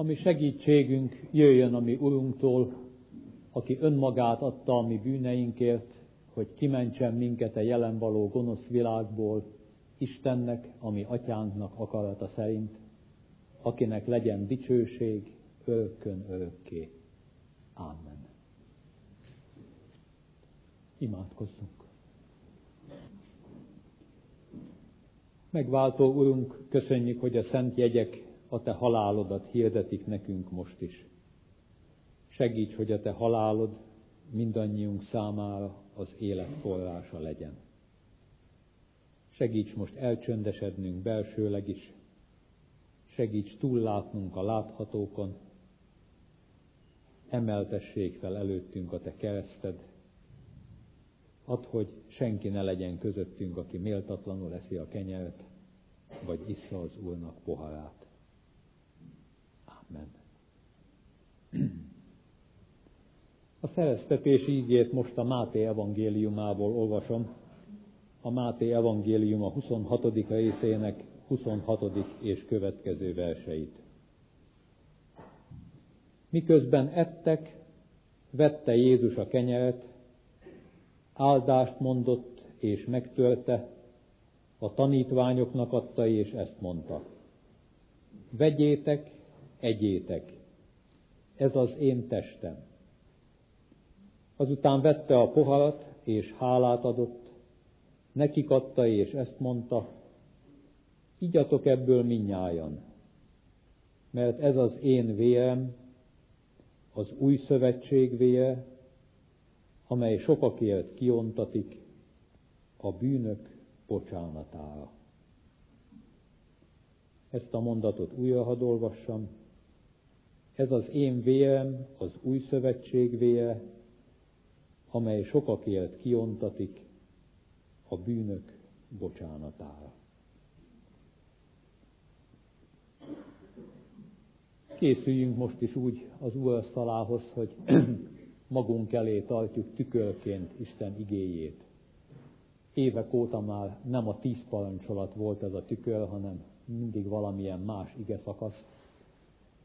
ami segítségünk jöjjön a mi Urunktól, aki önmagát adta a mi bűneinkért, hogy kimentsen minket a jelen való gonosz világból, Istennek, ami atyánknak akarata szerint, akinek legyen dicsőség örökkön örökké. Amen. Imádkozzunk. Megváltó Urunk, köszönjük, hogy a szent jegyek a Te halálodat hirdetik nekünk most is. Segíts, hogy a Te halálod mindannyiunk számára az élet forrása legyen. Segíts most elcsöndesednünk belsőleg is, segíts túllátnunk a láthatókon, emeltessék fel előttünk a Te kereszted, add, hogy senki ne legyen közöttünk, aki méltatlanul eszi a kenyeret, vagy issza az Úrnak poharát. Amen. A szereztetés ígét most a Máté evangéliumából olvasom. A Máté evangélium a 26. részének 26. és következő verseit. Miközben ettek, vette Jézus a kenyeret, áldást mondott és megtörte, a tanítványoknak adta és ezt mondta. Vegyétek, egyétek, ez az én testem. Azután vette a poharat, és hálát adott, nekik adta, és ezt mondta, igyatok ebből minnyájan, mert ez az én vérem, az új szövetség vére, amely sokakért kiontatik a bűnök bocsánatára. Ezt a mondatot újra hadd olvassam. Ez az én vérem, az új szövetség vére, amely sokakért kiontatik a bűnök bocsánatára. Készüljünk most is úgy az úrasztalához, hogy magunk elé tartjuk tükörként Isten igéjét. Évek óta már nem a tíz parancsolat volt ez a tükör, hanem mindig valamilyen más ige szakasz.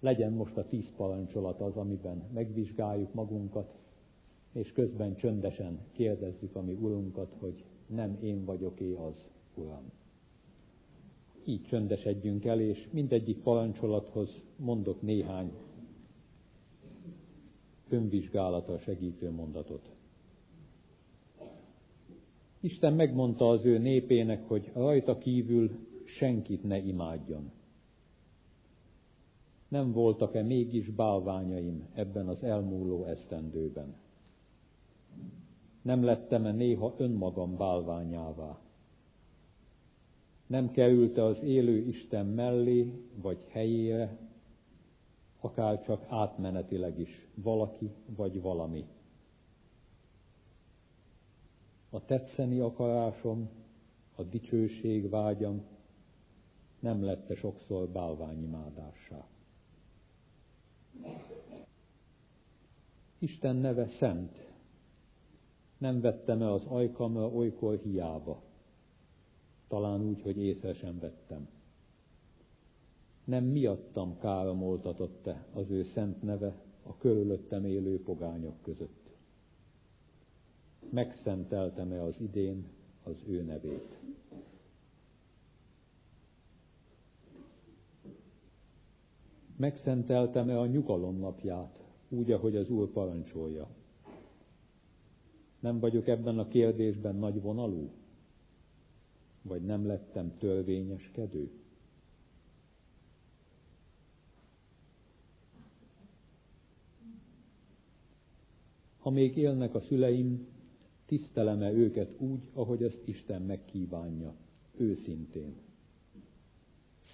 Legyen most a tíz parancsolat az, amiben megvizsgáljuk magunkat, és közben csöndesen kérdezzük a mi Urunkat, hogy nem én vagyok-é az, Uram. Így csöndesedjünk el, és mindegyik parancsolathoz mondok néhány önvizsgálata segítő mondatot. Isten megmondta az ő népének, hogy rajta kívül senkit ne imádjon. Nem voltak-e mégis bálványaim ebben az elmúló esztendőben? Nem lettem-e néha önmagam bálványává? Nem került-e az élő Isten mellé vagy helyére, akár csak átmenetileg is valaki vagy valami? A tetszeni akarásom, a dicsőség vágyam nem lette sokszor bálványimádássá. Isten neve szent, nem vettem-e az ajkamra olykor hiába, talán úgy, hogy észre sem vettem. Nem miattam káromoltatott-e az ő szent neve a körülöttem élő pogányok között. Megszenteltem-e az idén az ő nevét. Megszenteltem-e a nyugalom napját, úgy, ahogy az Úr parancsolja. Nem vagyok ebben a kérdésben nagy vonalú? Vagy nem lettem törvényeskedő? Ha még élnek a szüleim, tiszteleme őket úgy, ahogy ezt Isten megkívánja, őszintén.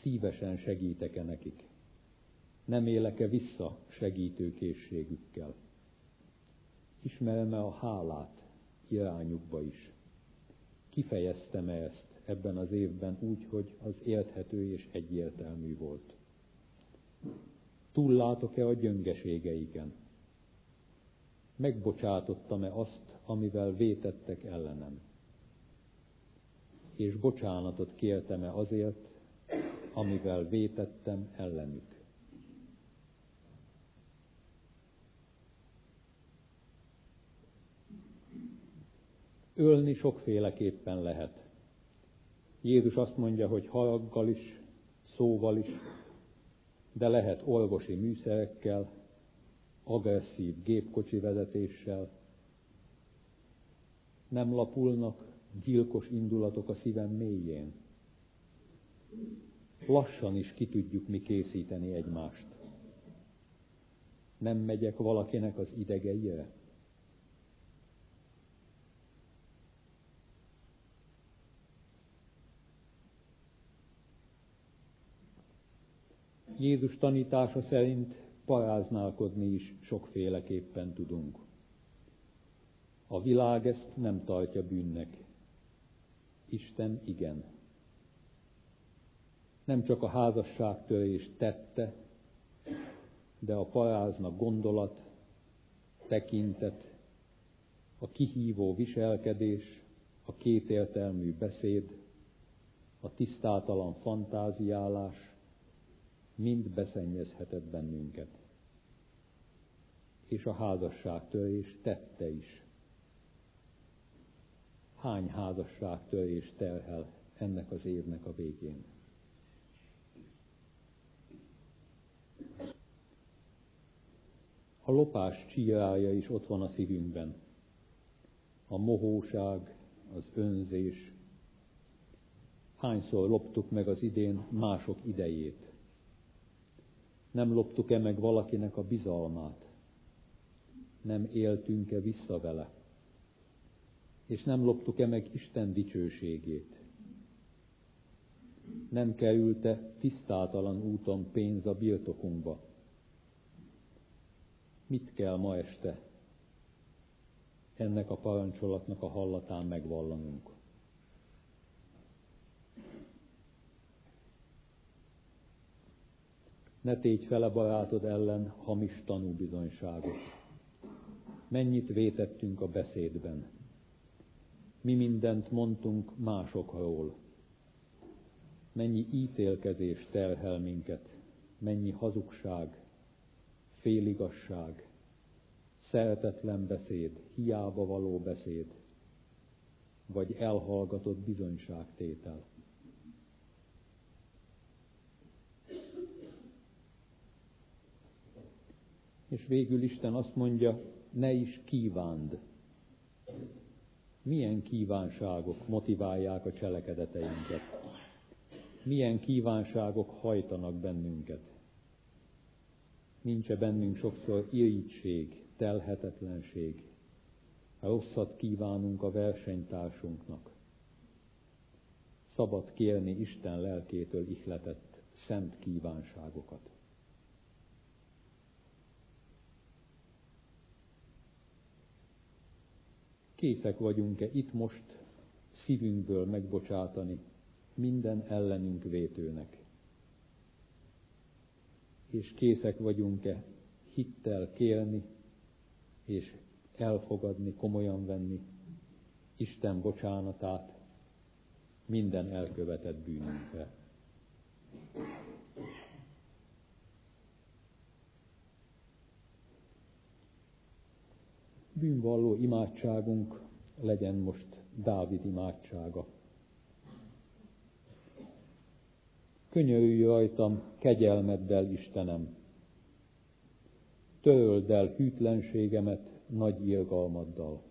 Szívesen segítek-e nekik? Nem élek-e vissza segítőkészségükkel? Ismerem-e a hálát irányukba is. Kifejeztem-e ezt ebben az évben úgy, hogy az érthető és egyértelmű volt? Túllátok-e a gyöngeségeiken? Megbocsátottam-e azt, amivel vétettek ellenem? És bocsánatot kértem-e azért, amivel vétettem ellenük? Ölni sokféleképpen lehet. Jézus azt mondja, hogy haraggal is, szóval is, de lehet orvosi műszerekkel, agresszív gépkocsi vezetéssel. Nem lapulnak gyilkos indulatok a szívem mélyén. Lassan is ki tudjuk mi készíteni egymást. Nem megyek valakinek az idegeire. Jézus tanítása szerint paráználkodni is sokféleképpen tudunk. A világ ezt nem tartja bűnnek. Isten igen. Nem csak a házasságtörés tette, de a parázna gondolat, tekintet, a kihívó viselkedés, a kétértelmű beszéd, a tisztátalan fantáziálás, mind beszennyezhetett bennünket. És a házasságtörés tette is. Hány házasságtörés terhel ennek az évnek a végén? A lopás csírája is ott van a szívünkben. A mohóság, az önzés. Hányszor loptuk meg az idén mások idejét? Nem loptuk-e meg valakinek a bizalmát? Nem éltünk-e vissza vele? És nem loptuk-e meg Isten dicsőségét? Nem kerülte tisztátalan úton pénz a birtokunkba? Mit kell ma este ennek a parancsolatnak a hallatán megvallanunk? Ne tégy fele barátod ellen hamis tanúbizonyságot. Mennyit vétettünk a beszédben. Mi mindent mondtunk másokról. Mennyi ítélkezés terhel minket, mennyi hazugság, féligasság, szeretetlen beszéd, hiába való beszéd, vagy elhallgatott bizonyságtétel. És végül Isten azt mondja, ne is kívánd. Milyen kívánságok motiválják a cselekedeteinket? Milyen kívánságok hajtanak bennünket? Nincs-e bennünk sokszor irigység, telhetetlenség? Rosszat kívánunk a versenytársunknak. Szabad kérni Isten lelkétől ihletett szent kívánságokat. Készek vagyunk-e itt most szívünkből megbocsátani minden ellenünk vétőnek. És készek vagyunk-e hittel kérni és elfogadni, komolyan venni Isten bocsánatát minden elkövetett bűnünkre. Bűnvalló imádságunk legyen most Dávid imádsága. Könyörülj rajtam kegyelmeddel, Istenem! Töröld el hűtlenségemet nagy irgalmaddal.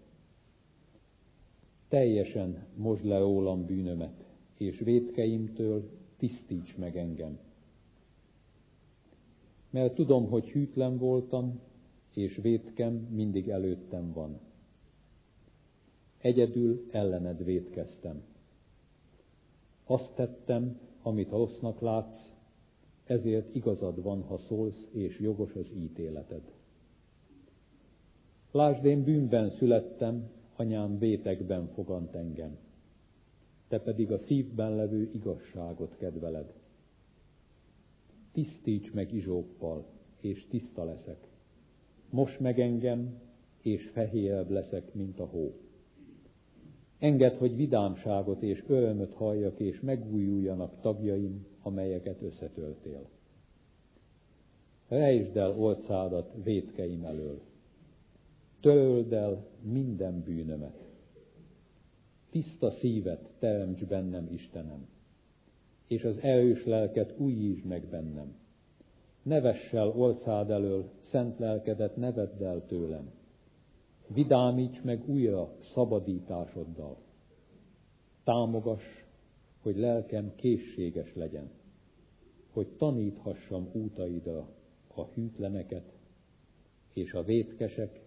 Teljesen mosd le rólam bűnömet, és védkeimtől tisztíts meg engem. Mert tudom, hogy hűtlen voltam, és védkem mindig előttem van. Egyedül ellened védkeztem. Azt tettem, amit rossznak látsz, ezért igazad van, ha szólsz, és jogos az ítéleted. Lásd, én bűnben születtem, anyám bétekben fogant engem. Te pedig a szívben levő igazságot kedveled. Tisztíts meg izsóppal, és tiszta leszek. Most meg engem, és fehérebb leszek, mint a hó. Engedd, hogy vidámságot és örömöt halljak, és megújuljanak tagjaim, amelyeket összetöltél. Rejtsd el orcádat védkeim elől. Töröld el minden bűnömet. tiszta szívet teremts bennem, Istenem, és az erős lelket újítsd meg bennem. Ne vess el orcád elől, szent lelkedet ne vedd el tőlem. Vidámíts meg újra szabadításoddal. Támogass, hogy lelkem készséges legyen, hogy taníthassam útaidra a hűtleneket, és a vétkesek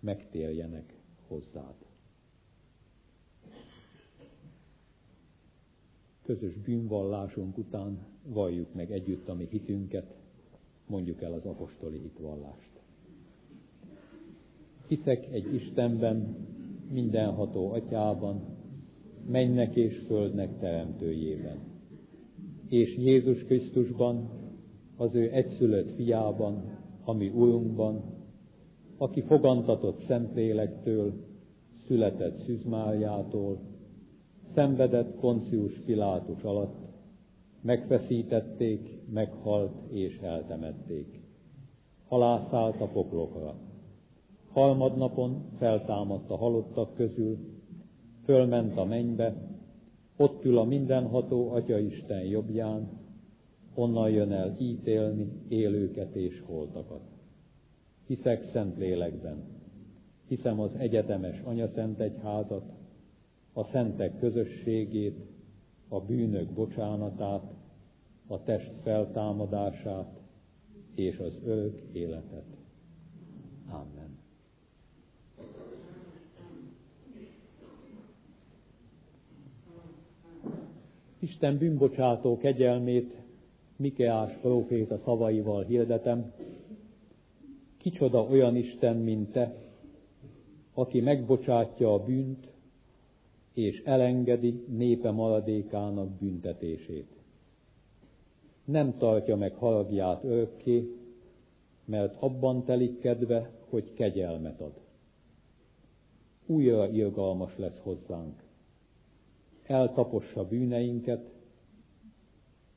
megtérjenek hozzád. Közös bűnvallásunk után valljuk meg együtt a mi hitünket, mondjuk el az apostoli hitvallást. Hiszek egy Istenben, mindenható atyában, mennek és földnek teremtőjében, és Jézus Krisztusban, az ő egyszülött fiában, ami Urunkban, aki fogantatott Szentlélektől, született Szüzmájától, szenvedett Poncius Pilátus alatt, megfeszítették, meghalt és eltemették. Alászállt a poklokra. Harmadnapon feltámadt a halottak közül, fölment a mennybe, ott ül a mindenható Atyaisten jobbján, onnan jön el ítélni élőket és holtakat. Hiszek szent lélekben, hiszem az egyetemes anyaszent egyházat, a szentek közösségét, a bűnök bocsánatát, a test feltámadását és az örök életet. Amen. Isten bűnbocsátó kegyelmét Mikeás próféta szavaival hirdetem, kicsoda olyan Isten, mint te, aki megbocsátja a bűnt, és elengedi népe maradékának büntetését. Nem tartja meg haragját örökké, mert abban telik kedve, hogy kegyelmet ad. Újra irgalmas lesz hozzánk. Eltapossa bűneinket,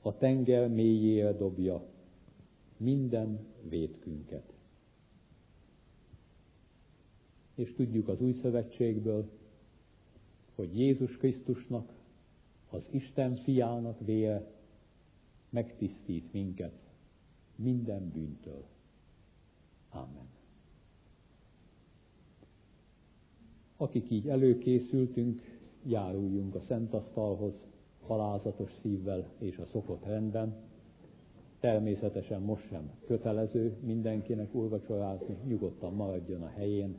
a tenger mélyére dobja minden vétkünket. És tudjuk az új szövetségből, hogy Jézus Krisztusnak, az Isten fiának vére megtisztít minket minden bűntől. Amen. Akik így előkészültünk, járuljunk a Szent Asztalhoz, halázatos szívvel és a szokott rendben. Természetesen most sem kötelező mindenkinek urvacsorázni, nyugodtan maradjon a helyén.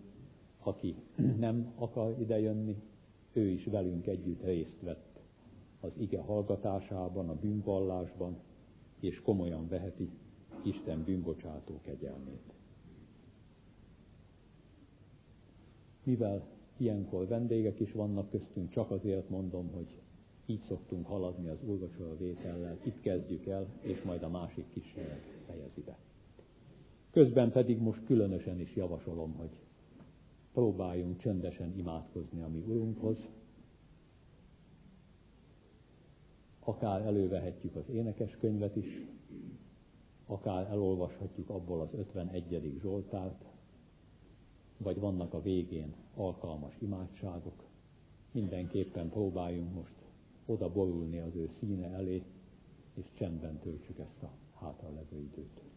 Aki nem akar idejönni, ő is velünk együtt részt vett az ige hallgatásában, a bűnvallásban, és komolyan veheti Isten bűnbocsátó kegyelmét. Mivel ilyenkor vendégek is vannak köztünk, csak azért mondom, hogy így szoktunk haladni az úrvacsora vétellel, itt kezdjük el, és majd a másik kísérlet fejezi be. Közben pedig most különösen is javasolom, hogy próbáljunk csöndesen imádkozni a mi Urunkhoz, akár elővehetjük az énekeskönyvet is, akár elolvashatjuk abból az 51. Zsoltárt, vagy vannak a végén alkalmas imádságok. Mindenképpen próbáljunk most oda borulni az ő színe elé, és csendben töltsük ezt a hátra levő időt.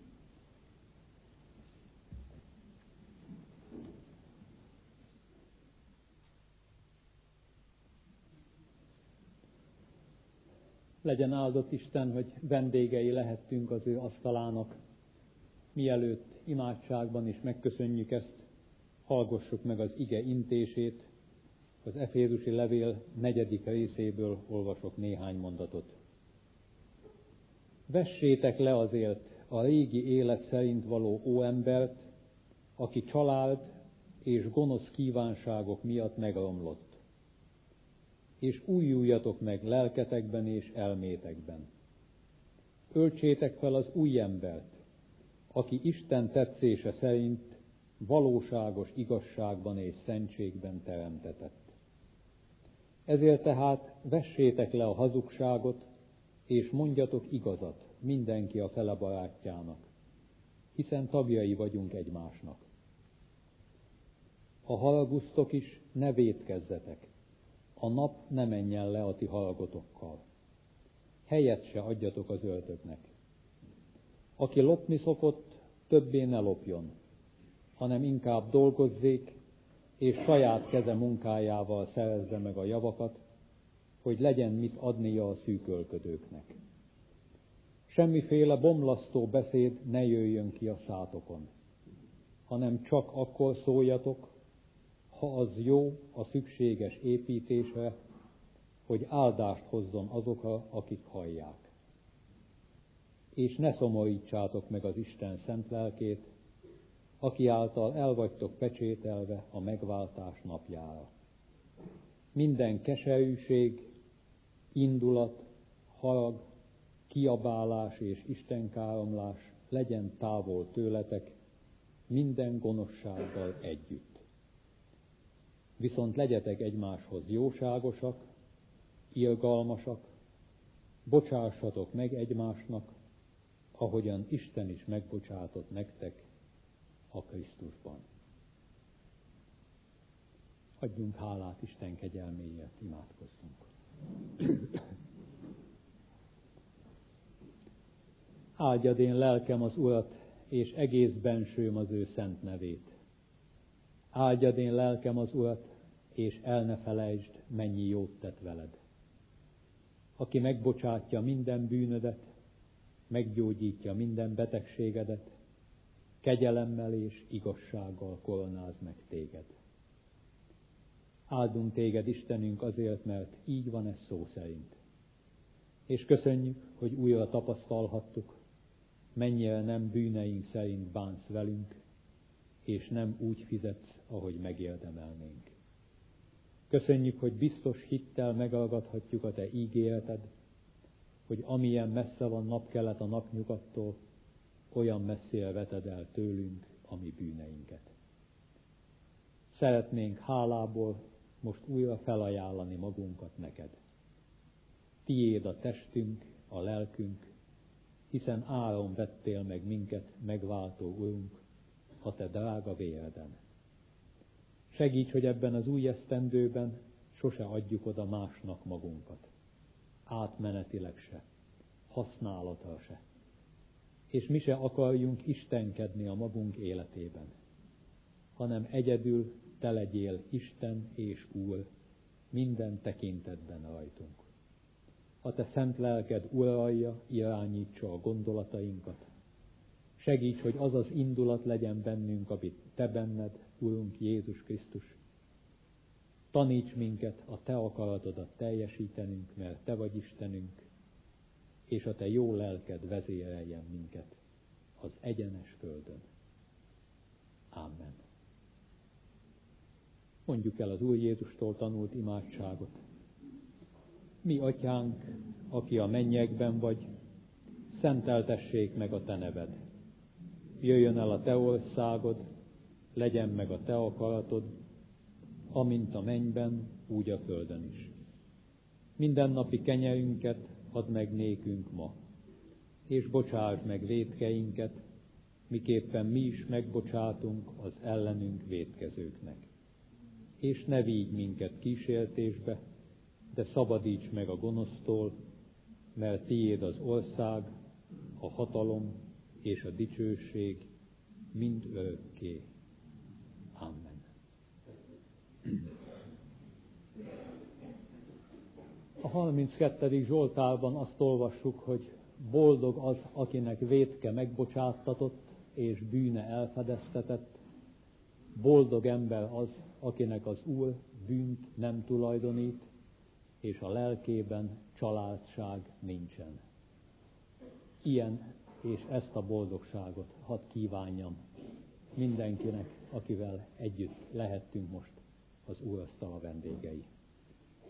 Legyen áldott Isten, hogy vendégei lehettünk az ő asztalának. Mielőtt imádságban is megköszönjük ezt, hallgassuk meg az ige intését, az Efézusi levél negyedik részéből olvasok néhány mondatot. Vessétek le azért a régi élet szerint való óembert, aki család és gonosz kívánságok miatt megromlott. És újuljatok meg lelketekben és elmétekben. Öltsétek fel az új embert, aki Isten tetszése szerint valóságos igazságban és szentségben teremtetett. Ezért tehát vessétek le a hazugságot, és mondjatok igazat mindenki a fele barátjának, hiszen tagjai vagyunk egymásnak. Ha haragusztok is, ne védkezzetek, a nap ne menjen le a ti halagotokkal. Helyet se adjatok az öltöknek. Aki lopni szokott, többé ne lopjon, hanem inkább dolgozzék, és saját keze munkájával szerezze meg a javakat, hogy legyen mit adnia a szűkölködőknek. Semmiféle bomlasztó beszéd ne jöjjön ki a szátokon, hanem csak akkor szóljatok, ha az jó a szükséges építésre, hogy áldást hozzon azokra, akik hallják. És ne szomorítsátok meg az Isten szent lelkét, aki által el vagytok pecsételve a megváltás napjára. Minden keserűség, indulat, harag, kiabálás és istenkáromlás legyen távol tőletek, minden gonoszsággal együtt. Viszont legyetek egymáshoz jóságosak, ilgalmasak, bocsássatok meg egymásnak, ahogyan Isten is megbocsátott nektek a Krisztusban. Adjunk hálát Isten kegyelméért, imádkozzunk. Áldjad én lelkem az Urat, és egész bensőm az ő szent nevét. Áldjad én lelkem az Urat, és el ne felejtsd, mennyi jót tett veled. Aki megbocsátja minden bűnödet, meggyógyítja minden betegségedet, kegyelemmel és igazsággal koronáz meg téged. Áldunk téged, Istenünk, azért, mert így van ez szó szerint. És köszönjük, hogy újra tapasztalhattuk, mennyire nem bűneink szerint bánsz velünk, és nem úgy fizetsz, ahogy megérdemelnénk. Köszönjük, hogy biztos hittel megalgathatjuk a Te ígéreted, hogy amilyen messze van napkelet a napnyugattól, olyan messzire veted el tőlünk a mi bűneinket. Szeretnénk hálából most újra felajánlani magunkat neked. Tiéd a testünk, a lelkünk, hiszen áron vettél meg minket, megváltó Urunk, a te drága véreden. Segíts, hogy ebben az új esztendőben sose adjuk oda másnak magunkat. Átmenetileg se, használatra se. És mi se akarjunk istenkedni a magunk életében, hanem egyedül te legyél Isten és Úr minden tekintetben rajtunk a te szent lelked uralja, irányítsa a gondolatainkat. Segíts, hogy az az indulat legyen bennünk, amit te benned, Urunk Jézus Krisztus. Taníts minket a te akaratodat teljesítenünk, mert te vagy Istenünk, és a te jó lelked vezéreljen minket az egyenes földön. Amen. Mondjuk el az Úr Jézustól tanult imádságot. Mi, atyánk, aki a mennyekben vagy, szenteltessék meg a te neved. Jöjjön el a te országod, legyen meg a te akaratod, amint a mennyben, úgy a földön is. Mindennapi kenyerünket add meg nékünk ma, és bocsásd meg védkeinket, miképpen mi is megbocsátunk az ellenünk védkezőknek. És ne vigy minket kísértésbe, de szabadíts meg a gonosztól, mert tiéd az ország, a hatalom és a dicsőség mind örökké. Amen. A 32. Zsoltárban azt olvassuk, hogy boldog az, akinek vétke megbocsáttatott és bűne elfedeztetett, boldog ember az, akinek az Úr bűnt nem tulajdonít, és a lelkében családság nincsen. Ilyen és ezt a boldogságot hadd kívánjam mindenkinek, akivel együtt lehettünk most az Úrasztala vendégei.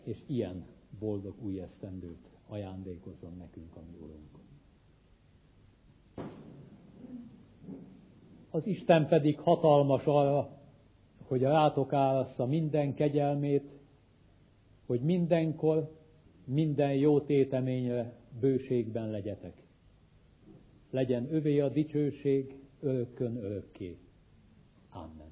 És ilyen boldog új esztendőt ajándékozzon nekünk a mi Úrunk. Az Isten pedig hatalmas arra, hogy rátok árassza minden kegyelmét, hogy mindenkor, minden jó téteményre bőségben legyetek. Legyen övé a dicsőség örökkön örökké. Amen.